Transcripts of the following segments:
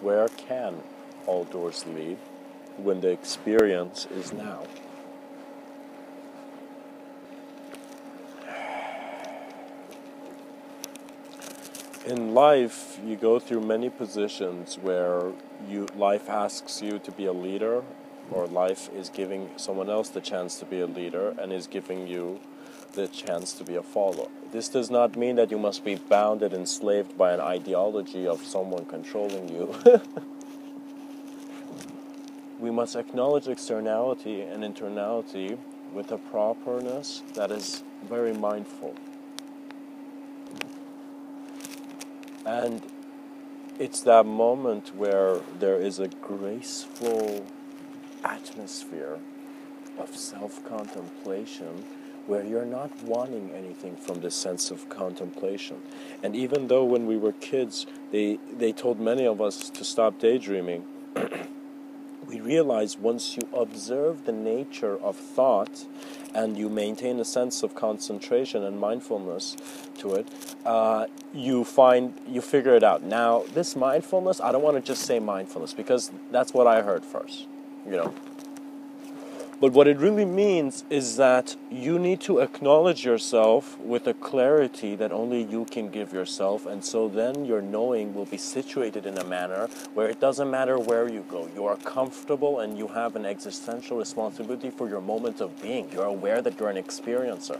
where can all doors lead when the experience is now? In life, you go through many positions where you life asks you to be a leader, or life is giving someone else the chance to be a leader and is giving you the chance to be a follower. This does not mean that you must be bound and enslaved by an ideology of someone controlling you. we must acknowledge externality and internality with a properness that is very mindful. And it's that moment where there is a graceful atmosphere of self contemplation where you're not wanting anything from this sense of contemplation. And even though when we were kids, they, they told many of us to stop daydreaming, we realize once you observe the nature of thought and you maintain a sense of concentration and mindfulness to it, uh, you find you figure it out. Now, this mindfulness, I don't want to just say mindfulness because that's what I heard first, you know. But what it really means is that you need to acknowledge yourself with a clarity that only you can give yourself. And so then your knowing will be situated in a manner where it doesn't matter where you go. You are comfortable and you have an existential responsibility for your moment of being. You're aware that you're an experiencer.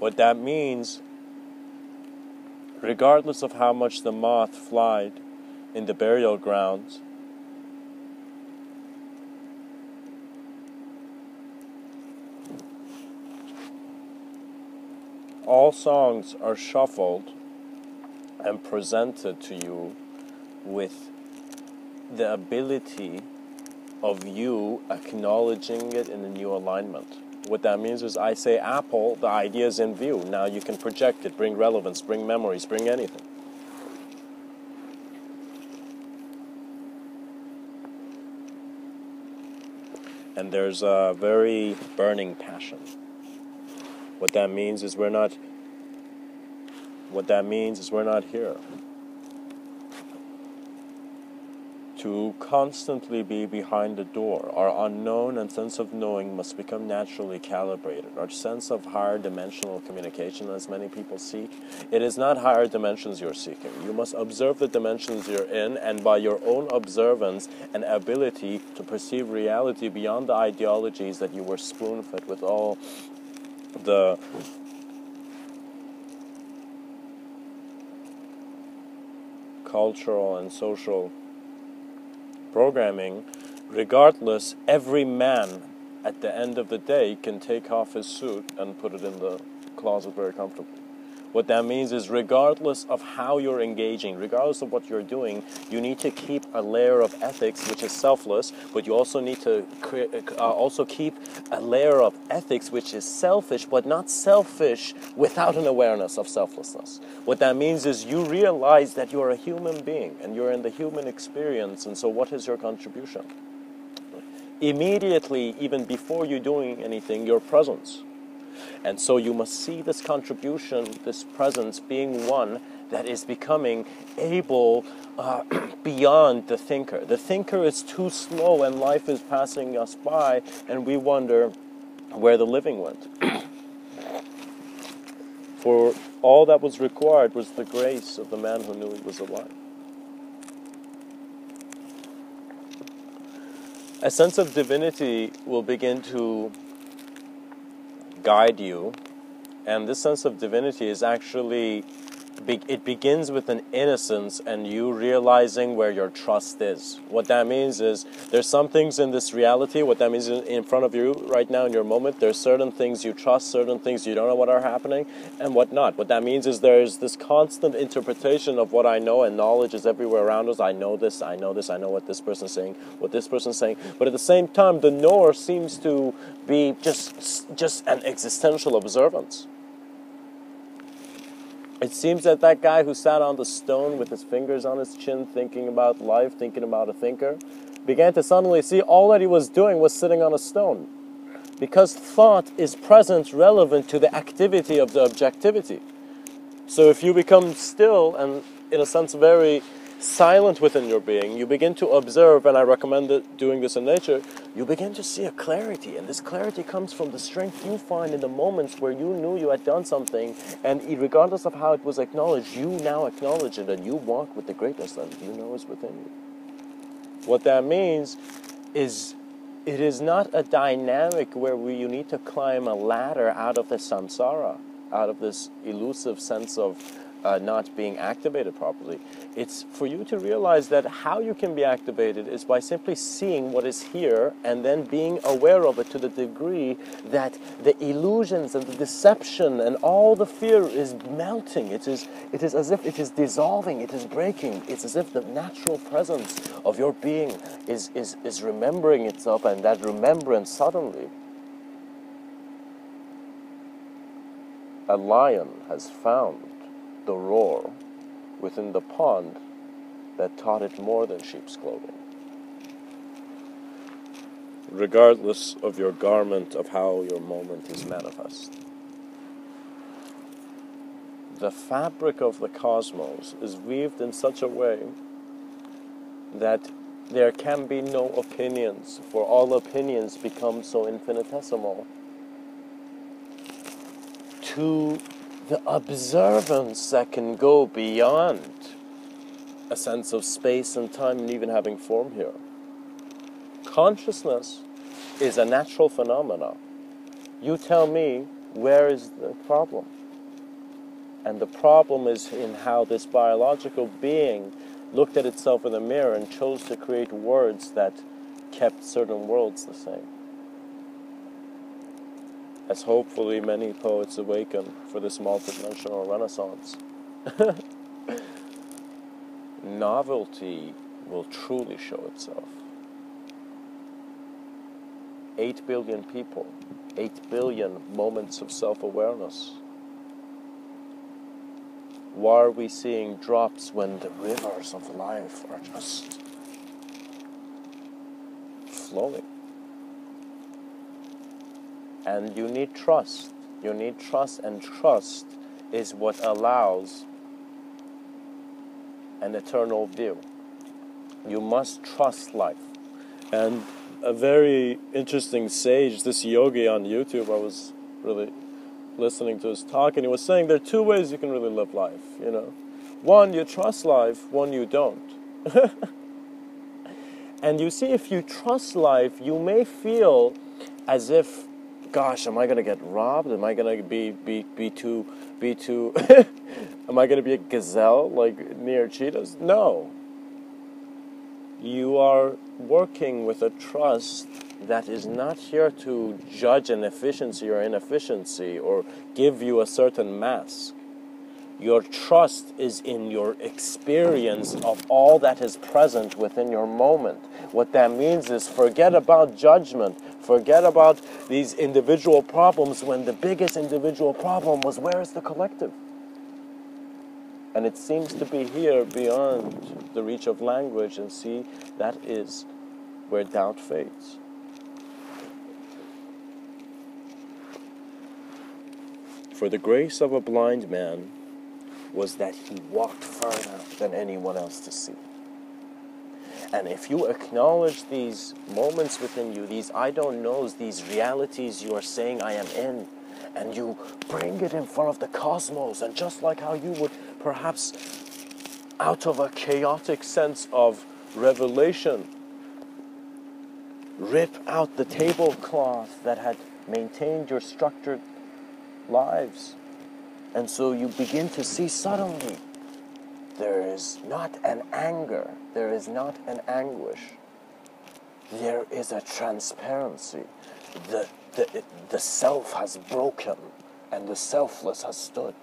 What that means regardless of how much the moth flied in the burial grounds, all songs are shuffled and presented to you with the ability of you acknowledging it in a new alignment. What that means is I say Apple, the idea is in view. Now you can project it, bring relevance, bring memories, bring anything. And there's a very burning passion. What that means is we're not what that means is we're not here. To constantly be behind the door. Our unknown and sense of knowing must become naturally calibrated. Our sense of higher dimensional communication, as many people seek, it is not higher dimensions you're seeking. You must observe the dimensions you're in, and by your own observance and ability to perceive reality beyond the ideologies that you were spoon fed with all the cultural and social programming, regardless, every man at the end of the day can take off his suit and put it in the closet very comfortably. What that means is, regardless of how you're engaging, regardless of what you're doing, you need to keep a layer of ethics which is selfless, but you also need to uh, also keep a layer of ethics which is selfish, but not selfish without an awareness of selflessness. What that means is you realize that you're a human being and you're in the human experience, and so what is your contribution? Immediately, even before you're doing anything, your presence and so you must see this contribution, this presence, being one that is becoming able uh, beyond the thinker. The thinker is too slow and life is passing us by, and we wonder where the living went. For all that was required was the grace of the man who knew he was alive. A sense of divinity will begin to guide you. And this sense of divinity is actually it begins with an innocence and you realizing where your trust is. What that means is there's some things in this reality, what that means in front of you right now in your moment, there's certain things you trust, certain things you don't know what are happening, and what not. What that means is there's this constant interpretation of what I know, and knowledge is everywhere around us. I know this, I know this, I know what this person's saying, what this person's saying. But at the same time, the knower seems to be just, just an existential observance. It seems that that guy who sat on the stone with his fingers on his chin, thinking about life, thinking about a thinker, began to suddenly see all that he was doing was sitting on a stone. Because thought is present relevant to the activity of the objectivity. So if you become still and, in a sense, very silent within your being, you begin to observe, and I recommend doing this in nature, you begin to see a clarity. And this clarity comes from the strength you find in the moments where you knew you had done something, and regardless of how it was acknowledged, you now acknowledge it and you walk with the greatness that you know is within you. What that means is it is not a dynamic where we, you need to climb a ladder out of the samsara, out of this elusive sense of uh, not being activated properly. It's for you to realize that how you can be activated is by simply seeing what is here and then being aware of it to the degree that the illusions and the deception and all the fear is melting. It is, it is as if it is dissolving, it is breaking. It's as if the natural presence of your being is, is, is remembering itself, and that remembrance suddenly. A lion has found the roar within the pond that taught it more than sheep's clothing. Regardless of your garment, of how your moment is manifest. The fabric of the cosmos is weaved in such a way that there can be no opinions, for all opinions become so infinitesimal. To the observance that can go beyond a sense of space and time and even having form here. Consciousness is a natural phenomenon. You tell me where is the problem? And the problem is in how this biological being looked at itself in the mirror and chose to create words that kept certain worlds the same as hopefully many poets awaken for this multidimensional renaissance. Novelty will truly show itself. 8 billion people, 8 billion moments of self awareness. Why are we seeing drops when the rivers of life are just flowing? And you need trust. You need trust, and trust is what allows an eternal view. You must trust life. And a very interesting sage, this yogi on YouTube, I was really listening to his talk, and he was saying there are two ways you can really live life, you know. One, you trust life, one, you don't. and you see, if you trust life, you may feel as if gosh, am I going to get robbed? Am I going to be be be too be too? am I going to be a gazelle like near cheetahs? No. You are working with a trust that is not here to judge an efficiency or inefficiency or give you a certain mask. Your trust is in your experience of all that is present within your moment. What that means is forget about judgment, forget about these individual problems when the biggest individual problem was where is the collective? And it seems to be here beyond the reach of language, and see that is where doubt fades. For the grace of a blind man, was that he walked further than anyone else to see. And if you acknowledge these moments within you, these I don't knows, these realities you are saying I am in, and you bring it in front of the cosmos, and just like how you would perhaps, out of a chaotic sense of revelation, rip out the tablecloth that had maintained your structured lives and so you begin to see suddenly there is not an anger, there is not an anguish, there is a transparency. The, the, the self has broken and the selfless has stood.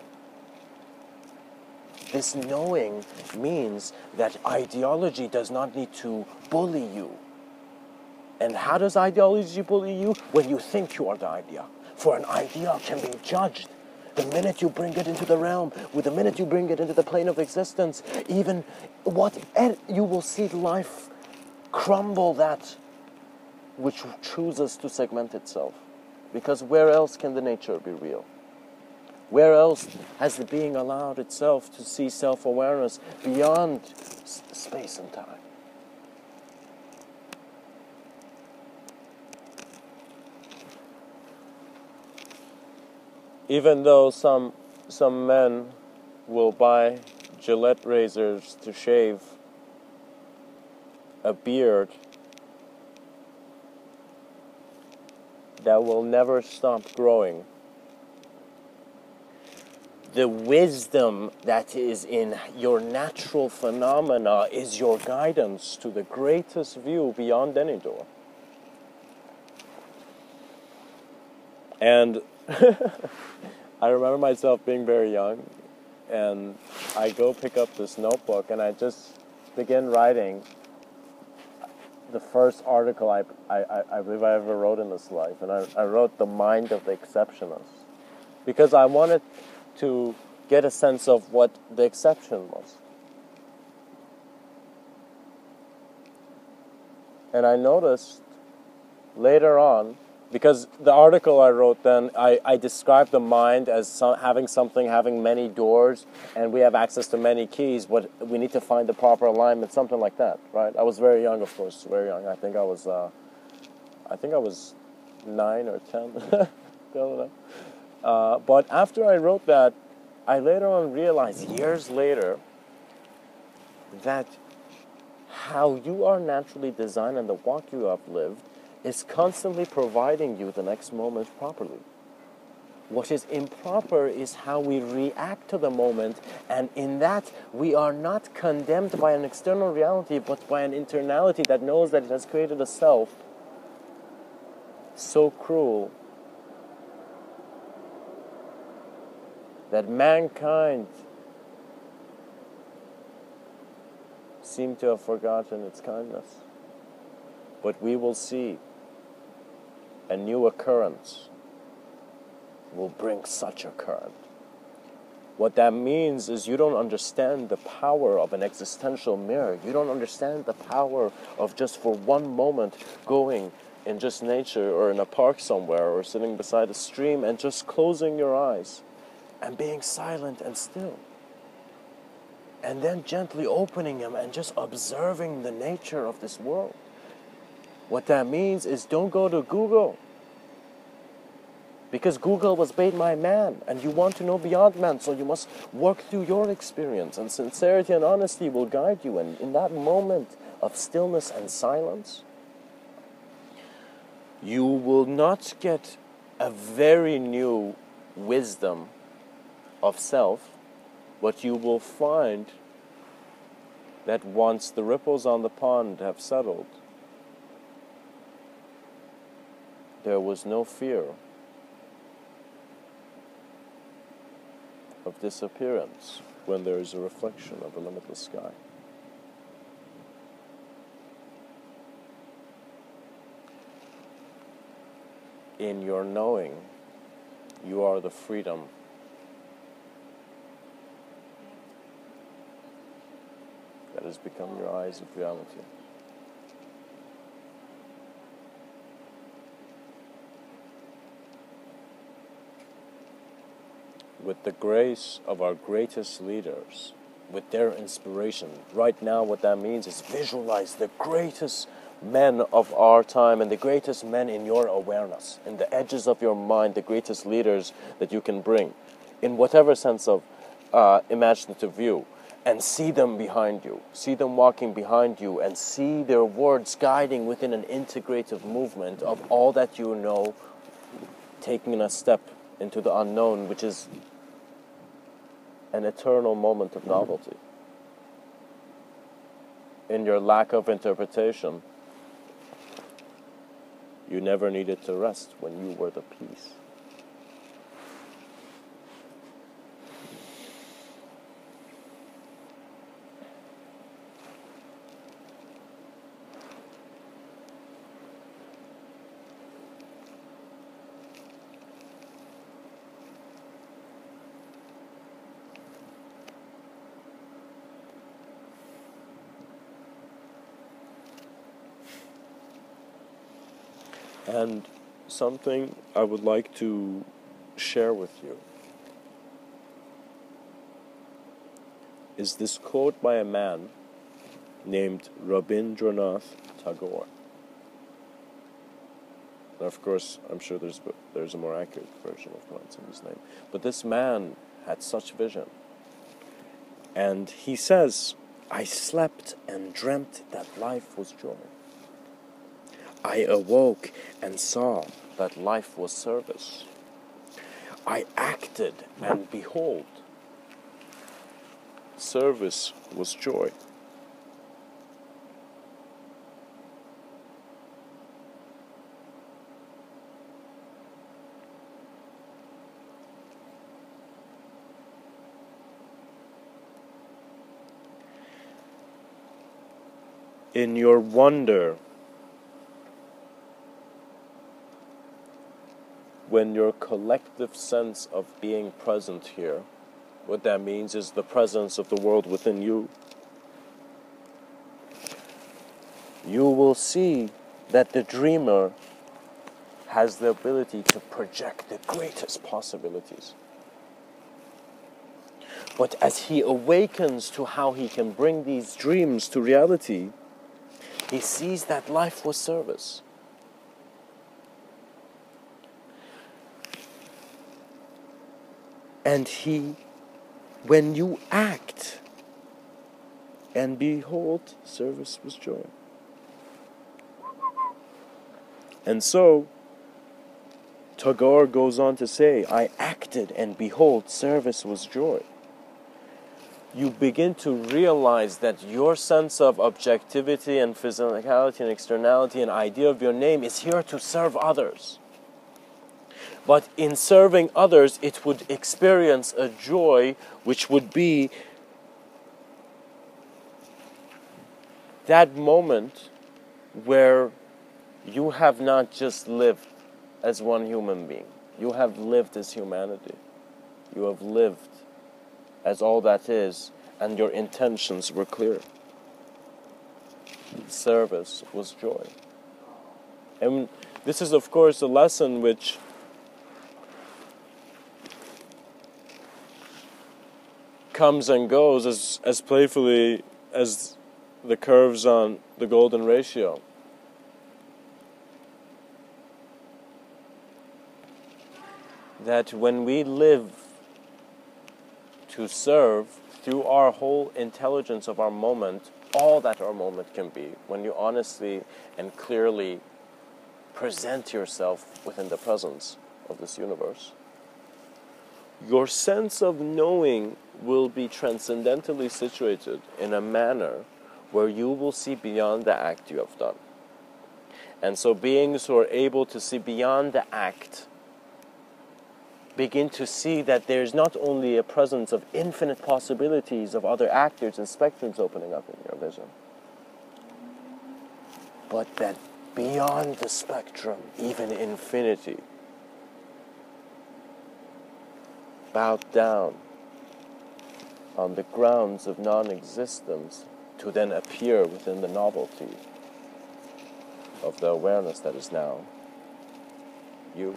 This knowing means that ideology does not need to bully you. And how does ideology bully you? When you think you are the idea. For an idea can be judged the minute you bring it into the realm, with the minute you bring it into the plane of existence, even what er, you will see life crumble that which chooses to segment itself. Because where else can the nature be real? Where else has the being allowed itself to see self awareness beyond space and time? Even though some, some men will buy Gillette razors to shave a beard that will never stop growing. The wisdom that is in your natural phenomena is your guidance to the greatest view beyond any door. And I remember myself being very young, and I go pick up this notebook and I just begin writing the first article I, I, I believe I ever wrote in this life. And I, I wrote The Mind of the Exceptionist because I wanted to get a sense of what the exception was. And I noticed later on because the article I wrote then, I, I described the mind as having something having many doors, and we have access to many keys, but we need to find the proper alignment, something like that, right? I was very young, of course, very young. I think I was, uh, I think I was nine or ten. uh, but after I wrote that, I later on realized, years later, that how you are naturally designed and the walk you have lived is constantly providing you the next moment properly. What is improper is how we react to the moment, and in that we are not condemned by an external reality, but by an internality that knows that it has created a self so cruel that mankind seem to have forgotten its kindness. But we will see a new occurrence will bring such a current. What that means is you don't understand the power of an existential mirror. You don't understand the power of just for one moment going in just nature or in a park somewhere or sitting beside a stream and just closing your eyes and being silent and still. And then gently opening them and just observing the nature of this world. What that means is don't go to Google. Because Google was made by man, and you want to know beyond man, so you must work through your experience, and sincerity and honesty will guide you. And in that moment of stillness and silence, you will not get a very new wisdom of self, but you will find that once the ripples on the pond have settled, there was no fear of disappearance when there is a reflection of a limitless sky. In your knowing, you are the freedom that has become your eyes of reality. With the grace of our greatest leaders, with their inspiration. Right now, what that means is visualize the greatest men of our time and the greatest men in your awareness, in the edges of your mind, the greatest leaders that you can bring, in whatever sense of uh, imaginative view, and see them behind you, see them walking behind you, and see their words guiding within an integrative movement of all that you know, taking a step into the unknown, which is an eternal moment of novelty. In your lack of interpretation, you never needed to rest when you were the peace. And something I would like to share with you. Is this quote by a man named Rabindranath Tagore. And of course, I'm sure there's there's a more accurate version of pronouncing his name. But this man had such vision. And he says, I slept and dreamt that life was joy. I awoke and saw that life was service. I acted and behold, service was joy. in your wonder when your collective sense of being present here, what that means is the presence of the world within you, you will see that the dreamer has the ability to project the greatest possibilities. But as he awakens to how he can bring these dreams to reality, he sees that life was service. And he, when you act, and behold, service was joy. And so, Tagore goes on to say, I acted, and behold, service was joy you begin to realize that your sense of objectivity and physicality and externality and idea of your name is here to serve others. But in serving others, it would experience a joy which would be that moment where you have not just lived as one human being, you have lived as humanity. You have lived as all that is, and your intentions were clear. Service was joy. And this is, of course, a lesson which comes and goes as, as playfully as the curves on the golden ratio. That when we live to serve through our whole intelligence of our moment all that our moment can be when you honestly and clearly present yourself within the presence of this universe. Your sense of knowing will be transcendentally situated in a manner where you will see beyond the act you have done. And so, beings who are able to see beyond the act begin to see that there's not only a presence of infinite possibilities of other actors and spectrums opening up in your vision, but that beyond the spectrum, even infinity, bowed down on the grounds of non existence to then appear within the novelty of the awareness that is now you.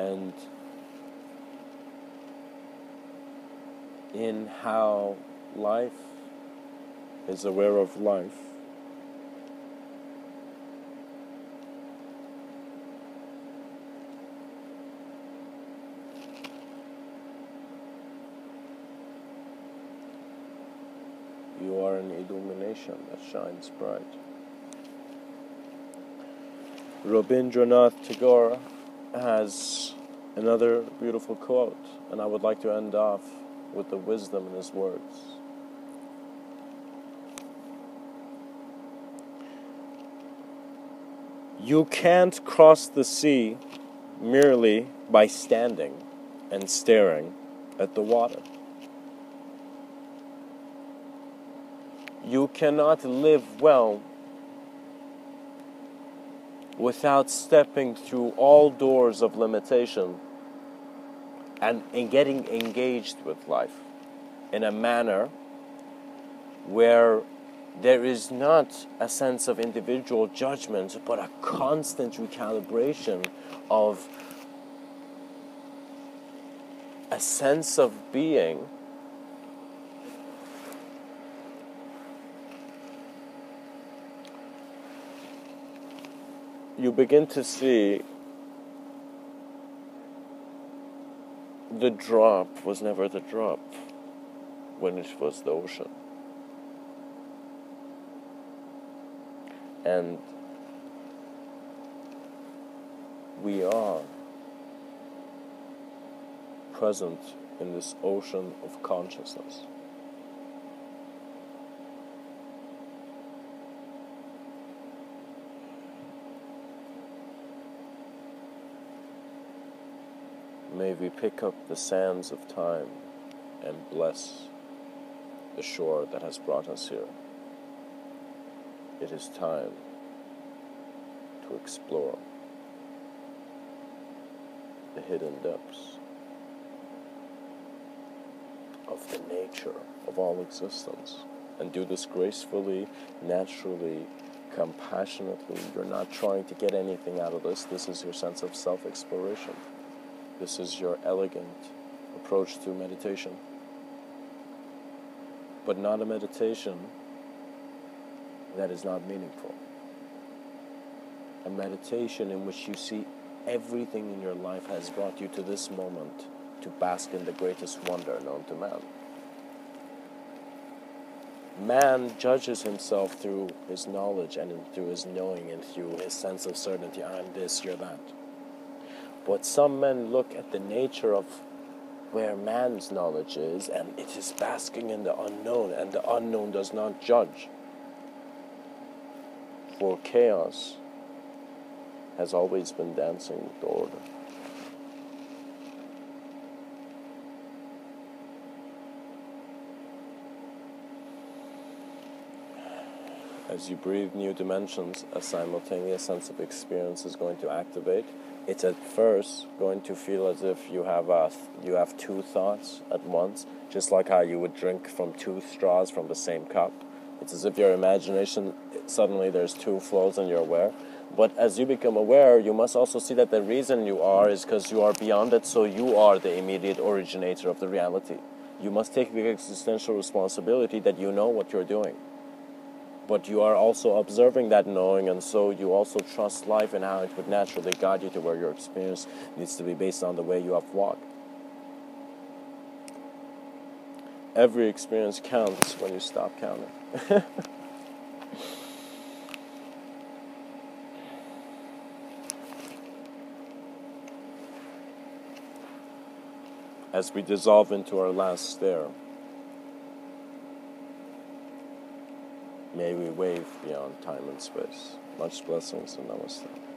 And in how life is aware of life. You are an illumination that shines bright. Rabindranath Tagore has another beautiful quote, and I would like to end off with the wisdom in his words. You can't cross the sea merely by standing and staring at the water. You cannot live well without stepping through all doors of limitation and in getting engaged with life in a manner where there is not a sense of individual judgment, but a constant recalibration of a sense of being you begin to see the drop was never the drop when it was the ocean. And we are present in this ocean of consciousness. We pick up the sands of time and bless the shore that has brought us here. It is time to explore the hidden depths of the nature of all existence and do this gracefully, naturally, compassionately. You're not trying to get anything out of this. This is your sense of self exploration. This is your elegant approach to meditation. But not a meditation that is not meaningful. A meditation in which you see everything in your life has brought you to this moment to bask in the greatest wonder known to man. Man judges himself through his knowledge and through his knowing and through his sense of certainty. I'm this, you're that. But some men look at the nature of where man's knowledge is, and it is basking in the unknown, and the unknown does not judge. For chaos has always been dancing with order. As you breathe new dimensions, a simultaneous sense of experience is going to activate it's at first going to feel as if you have a, you have two thoughts at once, just like how you would drink from two straws from the same cup. It's as if your imagination suddenly there's two flows and you're aware. But as you become aware, you must also see that the reason you are is because you are beyond it, so you are the immediate originator of the reality. You must take the existential responsibility that you know what you're doing but you are also observing that knowing, and so you also trust life and how it would naturally guide you to where your experience needs to be based on the way you have walked. Every experience counts when you stop counting. As we dissolve into our last stare. May we wave beyond time and space. Much blessings and namaste.